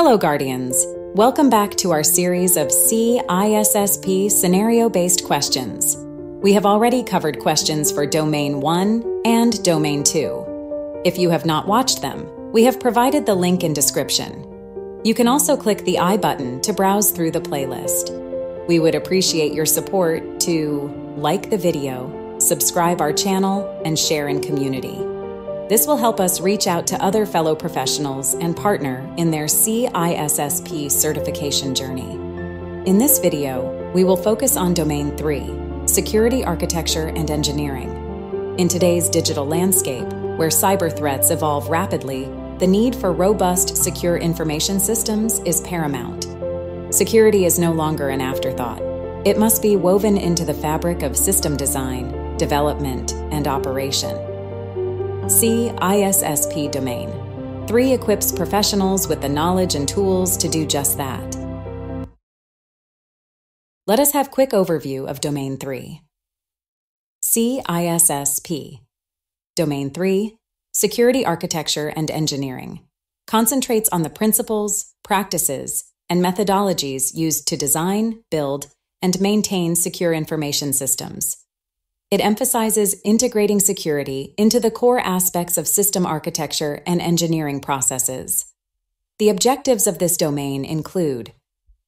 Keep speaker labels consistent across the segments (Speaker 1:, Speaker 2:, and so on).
Speaker 1: Hello, Guardians. Welcome back to our series of CISSP scenario based questions. We have already covered questions for Domain 1 and Domain 2. If you have not watched them, we have provided the link in description. You can also click the I button to browse through the playlist. We would appreciate your support to like the video, subscribe our channel, and share in community. This will help us reach out to other fellow professionals and partner in their CISSP certification journey. In this video, we will focus on Domain 3 Security Architecture and Engineering. In today's digital landscape, where cyber threats evolve rapidly, the need for robust, secure information systems is paramount. Security is no longer an afterthought. It must be woven into the fabric of system design, development, and operation. CISSP domain. 3 equips professionals with the knowledge and tools to do just that. Let us have quick overview of Domain 3. CISSP. Domain 3, Security Architecture and Engineering, concentrates on the principles, practices, and methodologies used to design, build, and maintain secure information systems. It emphasizes integrating security into the core aspects of system architecture and engineering processes. The objectives of this domain include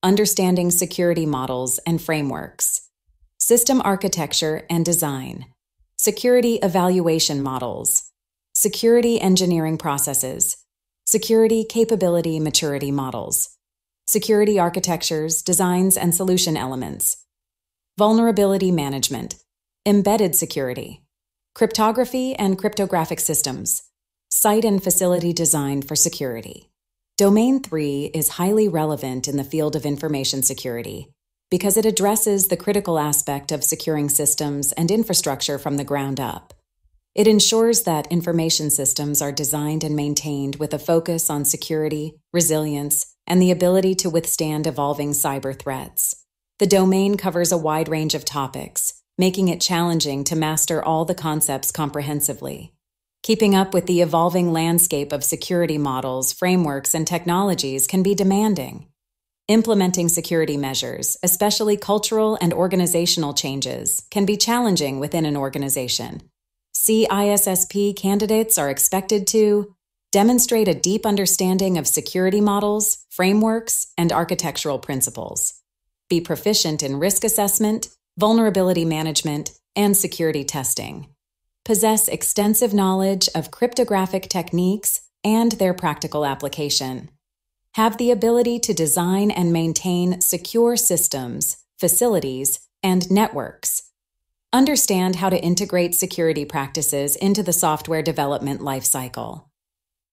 Speaker 1: understanding security models and frameworks, system architecture and design, security evaluation models, security engineering processes, security capability maturity models, security architectures, designs, and solution elements, vulnerability management, embedded security, cryptography and cryptographic systems, site and facility design for security. Domain 3 is highly relevant in the field of information security because it addresses the critical aspect of securing systems and infrastructure from the ground up. It ensures that information systems are designed and maintained with a focus on security, resilience, and the ability to withstand evolving cyber threats. The domain covers a wide range of topics, making it challenging to master all the concepts comprehensively. Keeping up with the evolving landscape of security models, frameworks, and technologies can be demanding. Implementing security measures, especially cultural and organizational changes, can be challenging within an organization. CISSP candidates are expected to demonstrate a deep understanding of security models, frameworks, and architectural principles, be proficient in risk assessment, vulnerability management, and security testing. Possess extensive knowledge of cryptographic techniques and their practical application. Have the ability to design and maintain secure systems, facilities, and networks. Understand how to integrate security practices into the software development lifecycle.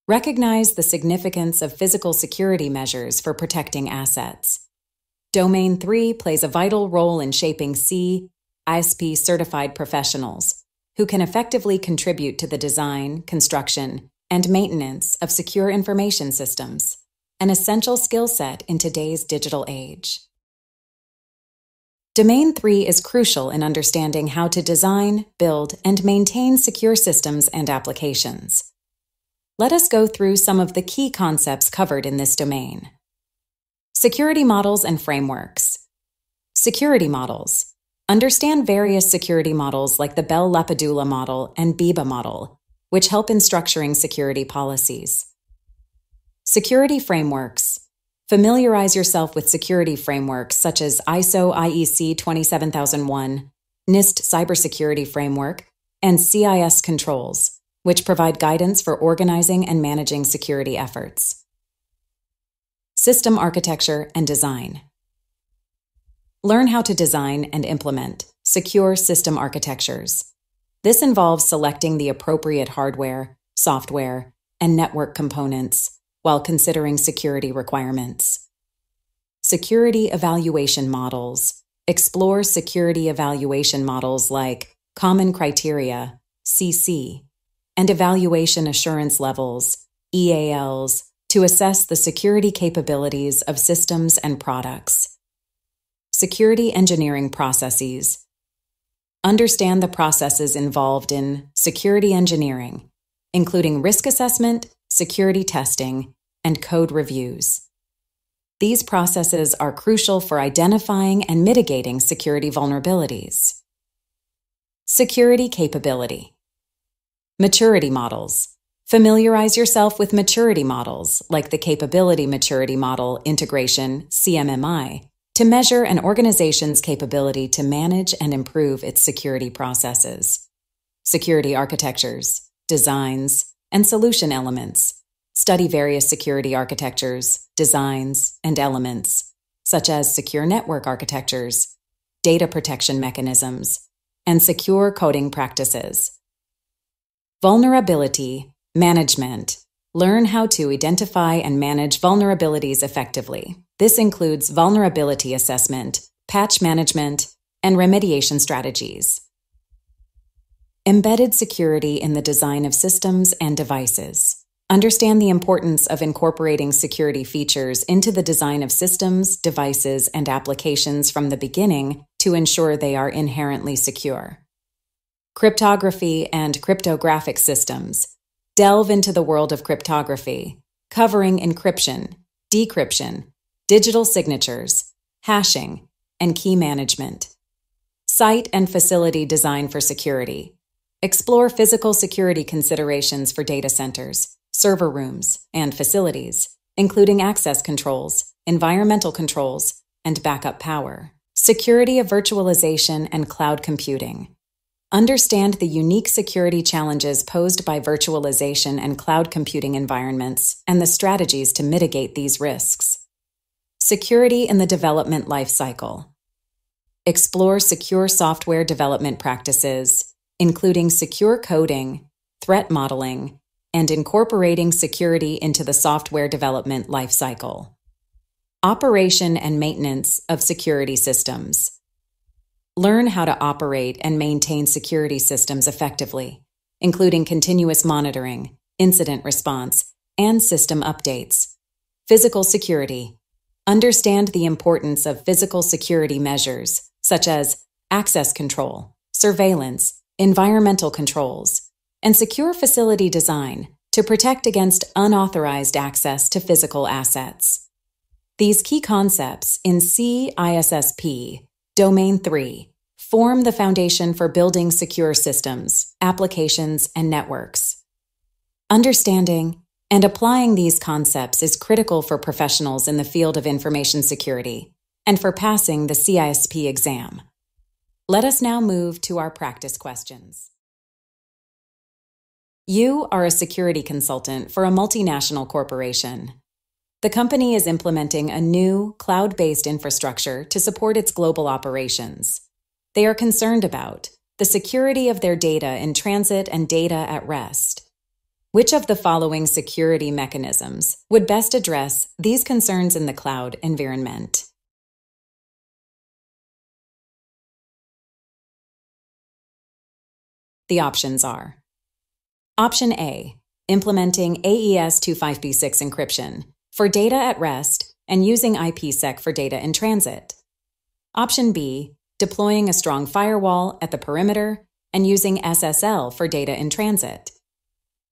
Speaker 1: Recognize the significance of physical security measures for protecting assets Domain 3 plays a vital role in shaping C ISP certified professionals who can effectively contribute to the design, construction, and maintenance of secure information systems, an essential skill set in today's digital age. Domain 3 is crucial in understanding how to design, build, and maintain secure systems and applications. Let us go through some of the key concepts covered in this domain. Security models and frameworks. Security models. Understand various security models like the Bell LaPadula model and BIBA model, which help in structuring security policies. Security frameworks. Familiarize yourself with security frameworks such as ISO IEC 27001, NIST Cybersecurity Framework, and CIS controls, which provide guidance for organizing and managing security efforts. System architecture and design. Learn how to design and implement secure system architectures. This involves selecting the appropriate hardware, software, and network components while considering security requirements. Security evaluation models. Explore security evaluation models like Common Criteria, CC, and Evaluation Assurance Levels, EALs, to assess the security capabilities of systems and products. Security engineering processes. Understand the processes involved in security engineering, including risk assessment, security testing, and code reviews. These processes are crucial for identifying and mitigating security vulnerabilities. Security capability. Maturity models. Familiarize yourself with maturity models like the Capability Maturity Model Integration, CMMI, to measure an organization's capability to manage and improve its security processes. Security architectures, designs, and solution elements. Study various security architectures, designs, and elements, such as secure network architectures, data protection mechanisms, and secure coding practices. Vulnerability Management. Learn how to identify and manage vulnerabilities effectively. This includes vulnerability assessment, patch management, and remediation strategies. Embedded security in the design of systems and devices. Understand the importance of incorporating security features into the design of systems, devices, and applications from the beginning to ensure they are inherently secure. Cryptography and cryptographic systems delve into the world of cryptography, covering encryption, decryption, digital signatures, hashing, and key management. Site and facility design for security. Explore physical security considerations for data centers, server rooms, and facilities, including access controls, environmental controls, and backup power. Security of virtualization and cloud computing. Understand the unique security challenges posed by virtualization and cloud computing environments and the strategies to mitigate these risks. Security in the development lifecycle. Explore secure software development practices, including secure coding, threat modeling, and incorporating security into the software development lifecycle. Operation and maintenance of security systems. Learn how to operate and maintain security systems effectively, including continuous monitoring, incident response, and system updates. Physical security. Understand the importance of physical security measures, such as access control, surveillance, environmental controls, and secure facility design to protect against unauthorized access to physical assets. These key concepts in CISSP Domain 3 form the foundation for building secure systems, applications, and networks. Understanding and applying these concepts is critical for professionals in the field of information security and for passing the CISSP exam. Let us now move to our practice questions. You are a security consultant for a multinational corporation. The company is implementing a new cloud based infrastructure to support its global operations. They are concerned about the security of their data in transit and data at rest. Which of the following security mechanisms would best address these concerns in the cloud environment? The options are Option A Implementing AES 256 encryption for data at rest and using IPsec for data in transit. Option B, deploying a strong firewall at the perimeter and using SSL for data in transit.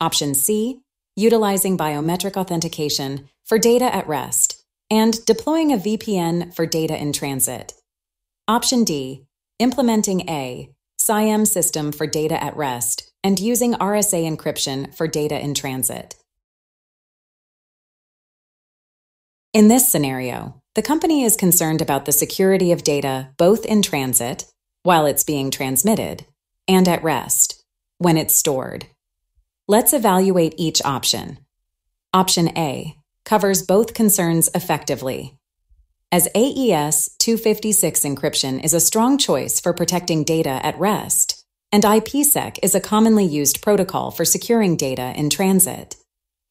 Speaker 1: Option C, utilizing biometric authentication for data at rest and deploying a VPN for data in transit. Option D, implementing a SIEM system for data at rest and using RSA encryption for data in transit. In this scenario, the company is concerned about the security of data both in transit, while it's being transmitted, and at rest, when it's stored. Let's evaluate each option. Option A covers both concerns effectively. As AES 256 encryption is a strong choice for protecting data at rest, and IPsec is a commonly used protocol for securing data in transit.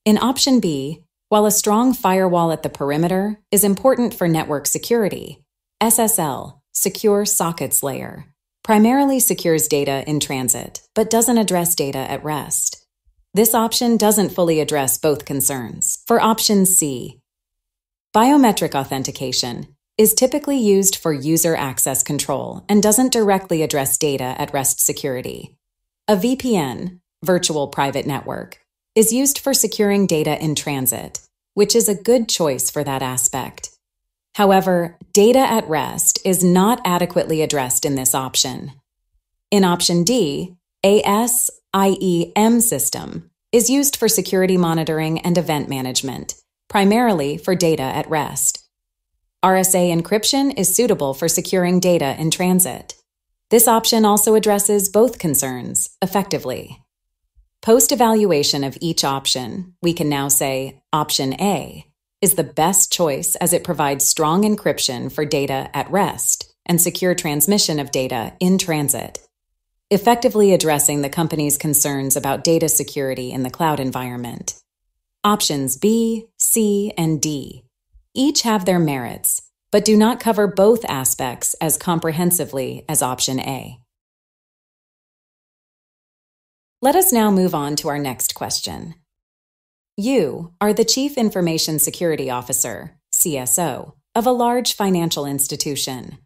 Speaker 1: In option B, while a strong firewall at the perimeter is important for network security, SSL, Secure Sockets Layer, primarily secures data in transit, but doesn't address data at rest. This option doesn't fully address both concerns. For option C, biometric authentication is typically used for user access control and doesn't directly address data at rest security. A VPN, virtual private network, is used for securing data in transit, which is a good choice for that aspect. However, data at rest is not adequately addressed in this option. In option D, a SIEM system is used for security monitoring and event management, primarily for data at rest. RSA encryption is suitable for securing data in transit. This option also addresses both concerns effectively. Post evaluation of each option, we can now say option A is the best choice as it provides strong encryption for data at rest and secure transmission of data in transit, effectively addressing the company's concerns about data security in the cloud environment. Options B, C, and D each have their merits, but do not cover both aspects as comprehensively as option A. Let us now move on to our next question. You are the Chief Information Security Officer, CSO, of a large financial institution.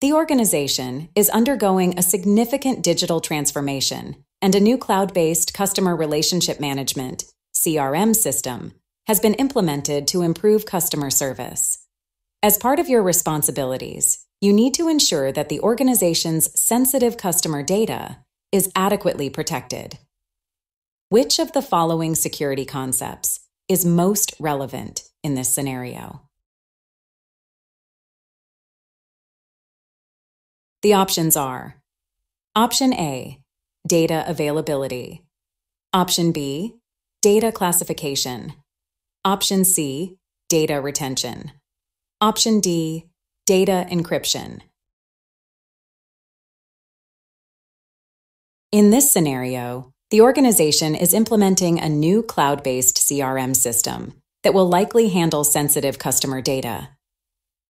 Speaker 1: The organization is undergoing a significant digital transformation, and a new cloud based customer relationship management CRM system has been implemented to improve customer service. As part of your responsibilities, you need to ensure that the organization's sensitive customer data is adequately protected. Which of the following security concepts is most relevant in this scenario? The options are Option A, data availability. Option B, data classification. Option C, data retention. Option D, data encryption. In this scenario, the organization is implementing a new cloud based CRM system that will likely handle sensitive customer data.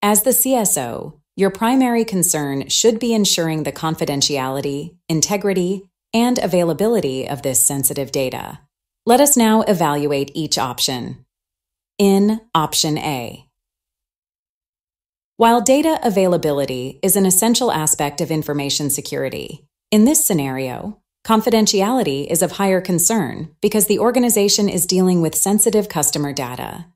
Speaker 1: As the CSO, your primary concern should be ensuring the confidentiality, integrity, and availability of this sensitive data. Let us now evaluate each option. In Option A, while data availability is an essential aspect of information security, in this scenario, confidentiality is of higher concern because the organization is dealing with sensitive customer data.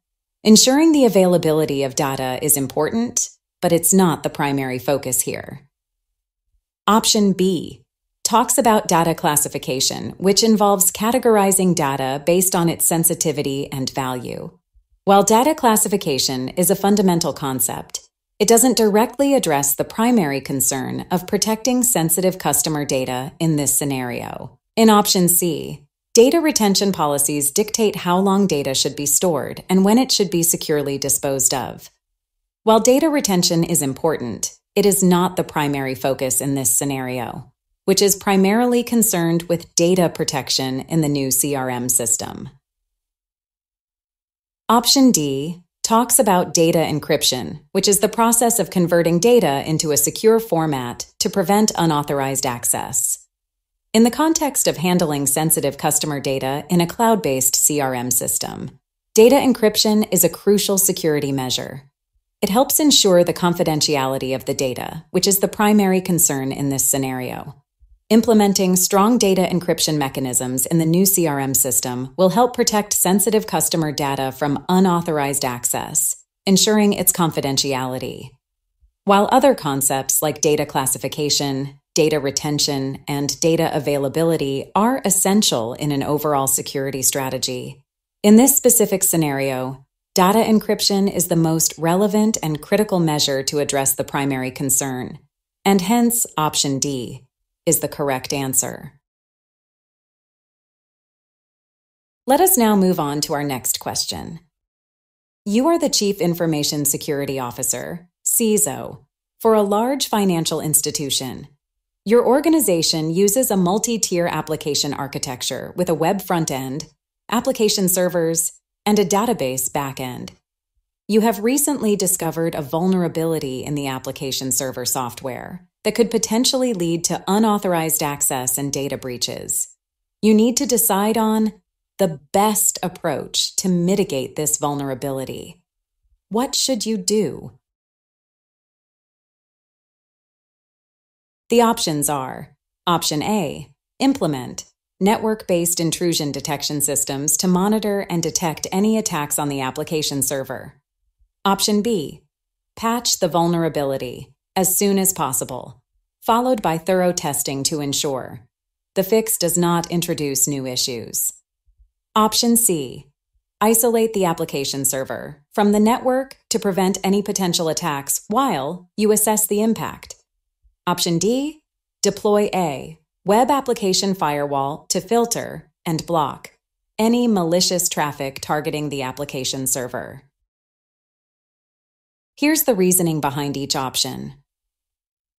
Speaker 1: Ensuring the availability of data is important, but it's not the primary focus here. Option B talks about data classification, which involves categorizing data based on its sensitivity and value. While data classification is a fundamental concept, it doesn't directly address the primary concern of protecting sensitive customer data in this scenario. In option C, data retention policies dictate how long data should be stored and when it should be securely disposed of. While data retention is important, it is not the primary focus in this scenario, which is primarily concerned with data protection in the new CRM system. Option D talks about data encryption, which is the process of converting data into a secure format to prevent unauthorized access. In the context of handling sensitive customer data in a cloud based CRM system, data encryption is a crucial security measure. It helps ensure the confidentiality of the data, which is the primary concern in this scenario. Implementing strong data encryption mechanisms in the new CRM system will help protect sensitive customer data from unauthorized access, ensuring its confidentiality. While other concepts like data classification, data retention, and data availability are essential in an overall security strategy, in this specific scenario, data encryption is the most relevant and critical measure to address the primary concern, and hence option D is the correct answer. Let us now move on to our next question. You are the Chief Information Security Officer, CISO, for a large financial institution. Your organization uses a multi tier application architecture with a web front end, application servers, and a database back end. You have recently discovered a vulnerability in the application server software that could potentially lead to unauthorized access and data breaches. You need to decide on the best approach to mitigate this vulnerability. What should you do? The options are Option A Implement network based intrusion detection systems to monitor and detect any attacks on the application server. Option B patch the vulnerability as soon as possible, followed by thorough testing to ensure the fix does not introduce new issues. Option C Isolate the application server from the network to prevent any potential attacks while you assess the impact. Option D Deploy A Web Application Firewall to filter and block any malicious traffic targeting the application server. Here's the reasoning behind each option.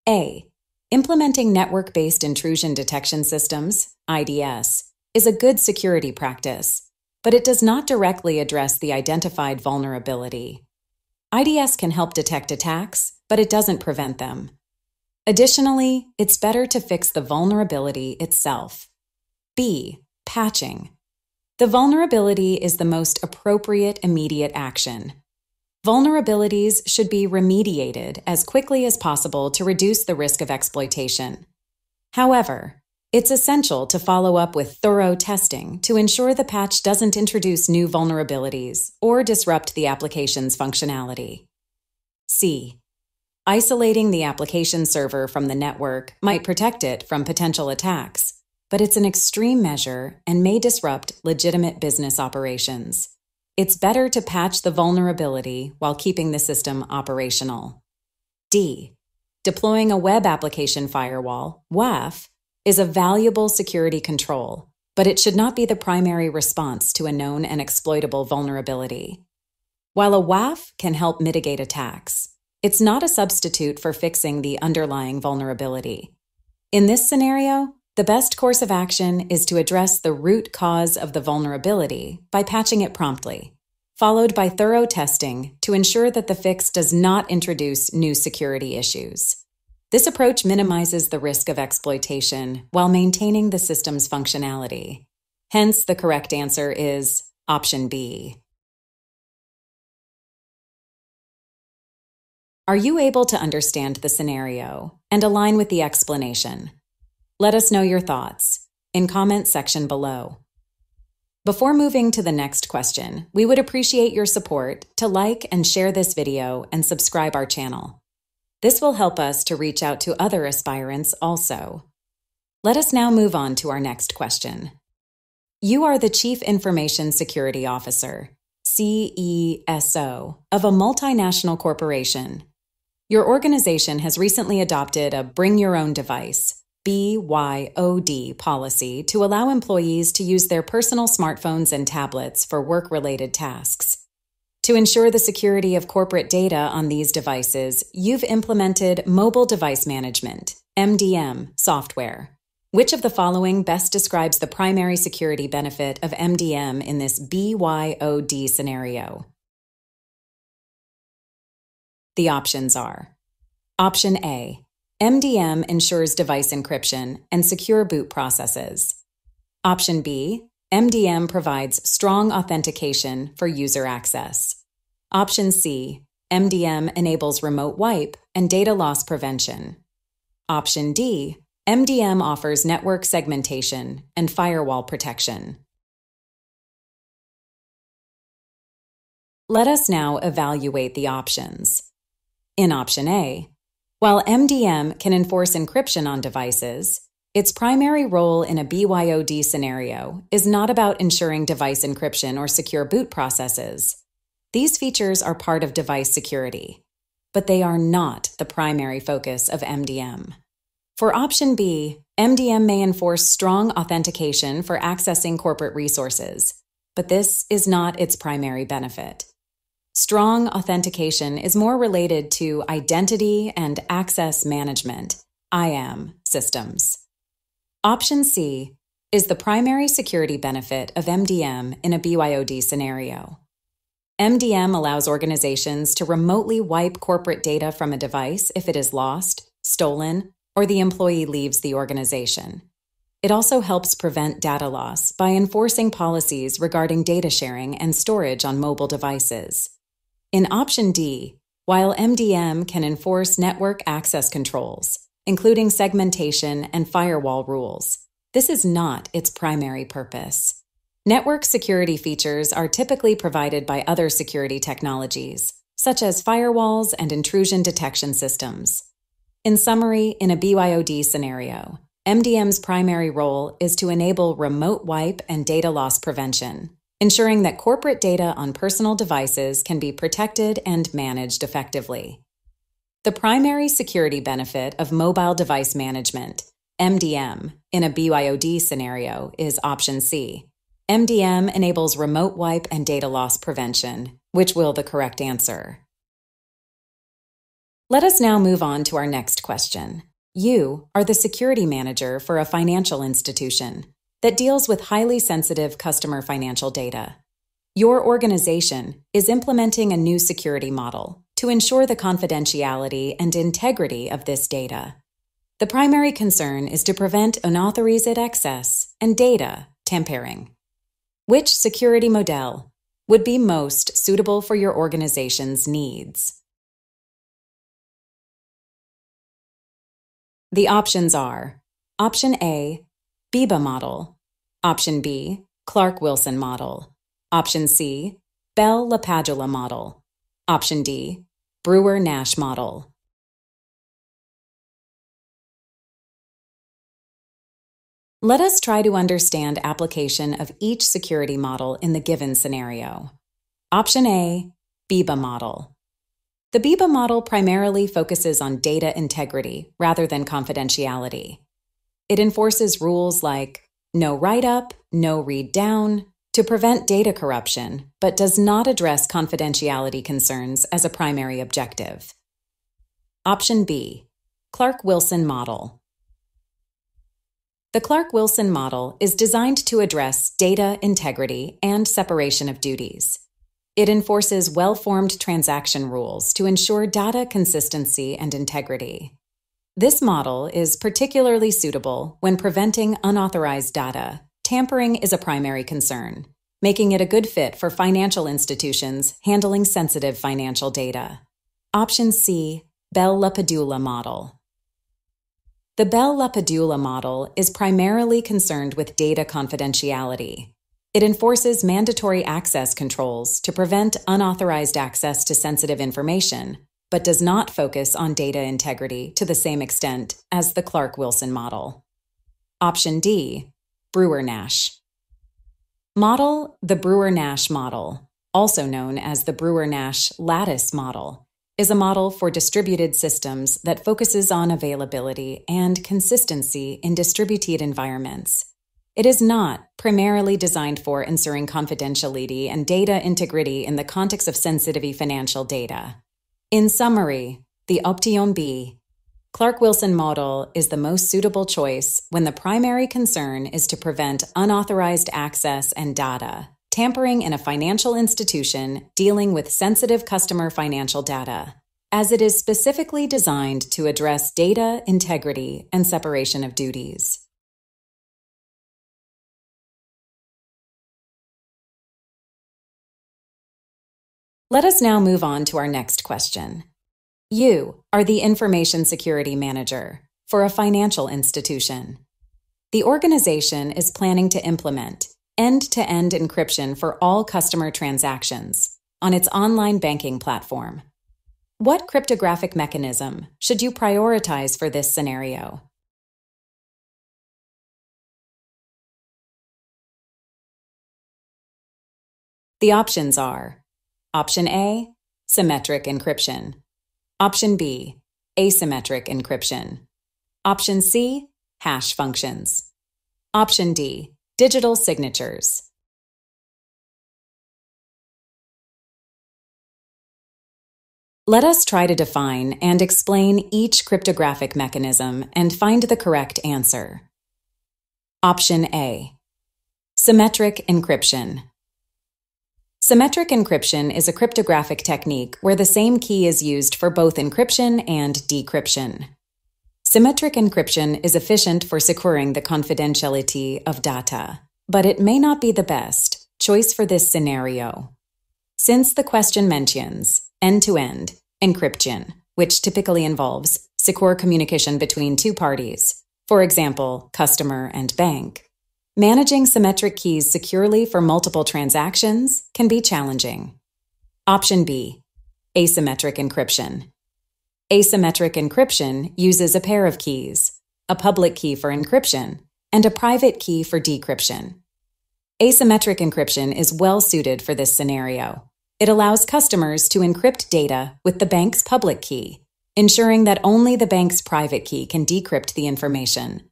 Speaker 1: A. Implementing network based intrusion detection systems, IDS, is a good security practice, but it does not directly address the identified vulnerability. IDS can help detect attacks, but it doesn't prevent them. Additionally, it's better to fix the vulnerability itself. B. Patching. The vulnerability is the most appropriate immediate action. Vulnerabilities should be remediated as quickly as possible to reduce the risk of exploitation. However, it's essential to follow up with thorough testing to ensure the patch doesn't introduce new vulnerabilities or disrupt the application's functionality. C. Isolating the application server from the network might protect it from potential attacks, but it's an extreme measure and may disrupt legitimate business operations. It's better to patch the vulnerability while keeping the system operational. D. Deploying a web application firewall, WAF, is a valuable security control, but it should not be the primary response to a known and exploitable vulnerability. While a WAF can help mitigate attacks, it's not a substitute for fixing the underlying vulnerability. In this scenario, the best course of action is to address the root cause of the vulnerability by patching it promptly, followed by thorough testing to ensure that the fix does not introduce new security issues. This approach minimizes the risk of exploitation while maintaining the system's functionality. Hence, the correct answer is option B. Are you able to understand the scenario and align with the explanation? Let us know your thoughts in comment section below. Before moving to the next question, we would appreciate your support to like and share this video and subscribe our channel. This will help us to reach out to other aspirants also. Let us now move on to our next question. You are the Chief Information Security Officer, CISO, of a multinational corporation. Your organization has recently adopted a Bring Your Own Device BYOD policy to allow employees to use their personal smartphones and tablets for work related tasks. To ensure the security of corporate data on these devices, you've implemented Mobile Device Management, MDM, software. Which of the following best describes the primary security benefit of MDM in this BYOD scenario? The options are Option A MDM ensures device encryption and secure boot processes. Option B, MDM provides strong authentication for user access. Option C, MDM enables remote wipe and data loss prevention. Option D, MDM offers network segmentation and firewall protection. Let us now evaluate the options. In option A, while MDM can enforce encryption on devices, its primary role in a BYOD scenario is not about ensuring device encryption or secure boot processes. These features are part of device security, but they are not the primary focus of MDM. For option B, MDM may enforce strong authentication for accessing corporate resources, but this is not its primary benefit. Strong authentication is more related to identity and access management, IAM, systems. Option C is the primary security benefit of MDM in a BYOD scenario. MDM allows organizations to remotely wipe corporate data from a device if it is lost, stolen, or the employee leaves the organization. It also helps prevent data loss by enforcing policies regarding data sharing and storage on mobile devices. In option D, while MDM can enforce network access controls, including segmentation and firewall rules, this is not its primary purpose. Network security features are typically provided by other security technologies, such as firewalls and intrusion detection systems. In summary, in a BYOD scenario, MDM's primary role is to enable remote wipe and data loss prevention, ensuring that corporate data on personal devices can be protected and managed effectively. The primary security benefit of mobile device management, MDM, in a BYOD scenario is option C. MDM enables remote wipe and data loss prevention, which will the correct answer. Let us now move on to our next question. You are the security manager for a financial institution that deals with highly sensitive customer financial data. Your organization is implementing a new security model to ensure the confidentiality and integrity of this data. The primary concern is to prevent unauthorized access and data tampering. Which security model would be most suitable for your organization's needs? The options are Option A, BIBA model. Option B, Clark Wilson model. Option C, Bell LaPadula model. Option D, Brewer Nash model. Let us try to understand application of each security model in the given scenario. Option A, BIBA model. The BIBA model primarily focuses on data integrity rather than confidentiality. It enforces rules like no write up, no read down, to prevent data corruption, but does not address confidentiality concerns as a primary objective. Option B Clark Wilson Model. The Clark Wilson model is designed to address data integrity and separation of duties. It enforces well formed transaction rules to ensure data consistency and integrity. This model is particularly suitable when preventing unauthorized data tampering is a primary concern, making it a good fit for financial institutions handling sensitive financial data. Option C Bell LaPadula Model. The Bell LaPadula model is primarily concerned with data confidentiality. It enforces mandatory access controls to prevent unauthorized access to sensitive information, but does not focus on data integrity to the same extent as the Clark Wilson model. Option D Brewer Nash. Model the Brewer Nash model, also known as the Brewer Nash lattice model, is a model for distributed systems that focuses on availability and consistency in distributed environments. It is not primarily designed for ensuring confidentiality and data integrity in the context of sensitive financial data. In summary, the Option B Clark Wilson model is the most suitable choice when the primary concern is to prevent unauthorized access and data, tampering in a financial institution dealing with sensitive customer financial data, as it is specifically designed to address data integrity and separation of duties. Let us now move on to our next question. You are the information security manager for a financial institution. The organization is planning to implement end to end encryption for all customer transactions on its online banking platform. What cryptographic mechanism should you prioritize for this scenario? The options are Option A, symmetric encryption. Option B, asymmetric encryption. Option C, hash functions. Option D, digital signatures. Let us try to define and explain each cryptographic mechanism and find the correct answer. Option A Symmetric encryption. Symmetric encryption is a cryptographic technique where the same key is used for both encryption and decryption. Symmetric encryption is efficient for securing the confidentiality of data, but it may not be the best choice for this scenario. Since the question mentions end to end encryption, which typically involves secure communication between two parties, for example, customer and bank, Managing symmetric keys securely for multiple transactions can be challenging. Option B Asymmetric encryption. Asymmetric encryption uses a pair of keys, a public key for encryption and a private key for decryption. Asymmetric encryption is well suited for this scenario. It allows customers to encrypt data with the bank's public key, ensuring that only the bank's private key can decrypt the information.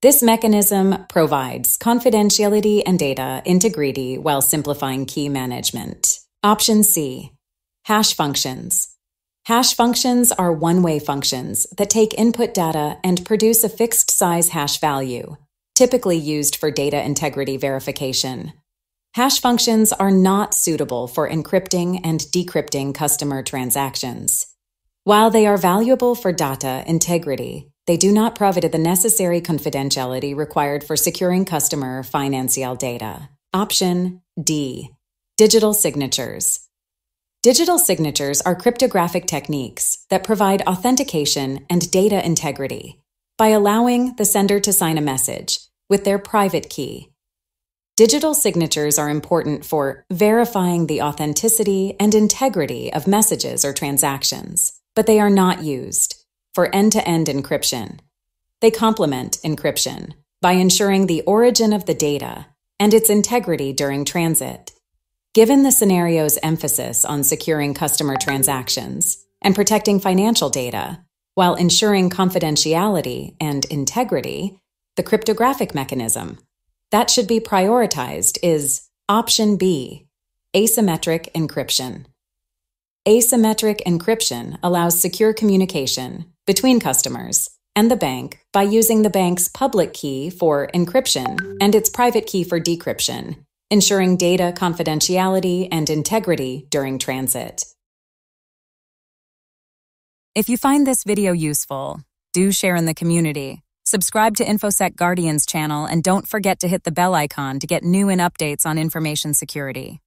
Speaker 1: This mechanism provides confidentiality and data integrity while simplifying key management. Option C Hash functions. Hash functions are one way functions that take input data and produce a fixed size hash value, typically used for data integrity verification. Hash functions are not suitable for encrypting and decrypting customer transactions. While they are valuable for data integrity, they do not provide the necessary confidentiality required for securing customer financial data. Option D Digital signatures. Digital signatures are cryptographic techniques that provide authentication and data integrity by allowing the sender to sign a message with their private key. Digital signatures are important for verifying the authenticity and integrity of messages or transactions, but they are not used for end to end encryption. They complement encryption by ensuring the origin of the data and its integrity during transit. Given the scenario's emphasis on securing customer transactions and protecting financial data, while ensuring confidentiality and integrity, the cryptographic mechanism that should be prioritized is option B asymmetric encryption. Asymmetric encryption allows secure communication between customers and the bank by using the bank's public key for encryption and its private key for decryption, ensuring data confidentiality and integrity during transit. If you find this video useful, do share in the community, subscribe to InfoSec Guardians channel, and don't forget to hit the bell icon to get new and updates on information security.